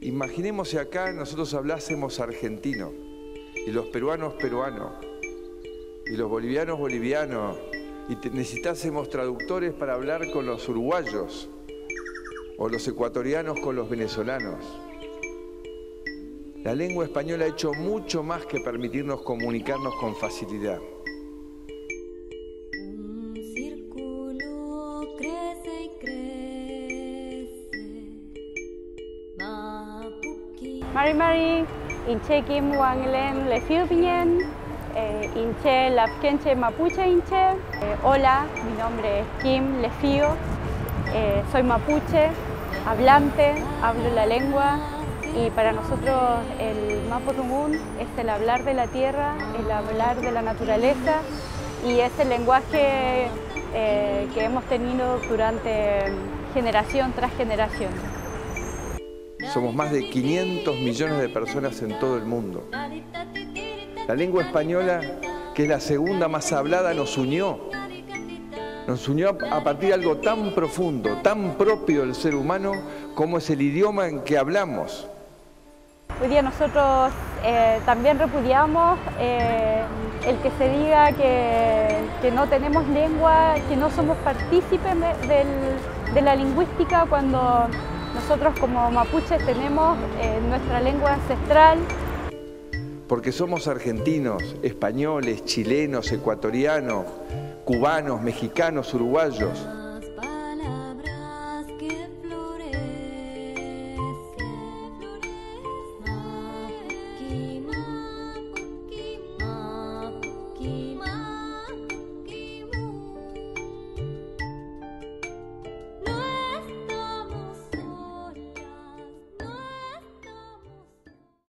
Imaginemos si acá nosotros hablásemos argentino y los peruanos peruano y los bolivianos bolivianos y necesitásemos traductores para hablar con los uruguayos o los ecuatorianos con los venezolanos. La lengua española ha hecho mucho más que permitirnos comunicarnos con facilidad. Mari Mari, inche Kim Wanglen Le Bien, eh, inche Lafkenche Mapuche inche. Eh, hola, mi nombre es Kim Lefio, eh, soy mapuche, hablante, hablo la lengua y para nosotros el Mapudungun es el hablar de la tierra, el hablar de la naturaleza y es el lenguaje que hemos tenido durante generación tras generación. Somos más de 500 millones de personas en todo el mundo. La lengua española, que es la segunda más hablada, nos unió. Nos unió a partir de algo tan profundo, tan propio del ser humano, como es el idioma en que hablamos. Hoy día nosotros eh, también repudiamos eh, el que se diga que, no tenemos lengua, que no somos partícipes de la lingüística cuando nosotros como mapuches tenemos eh, nuestra lengua ancestral. Porque somos argentinos, españoles, chilenos, ecuatorianos, cubanos, mexicanos, uruguayos.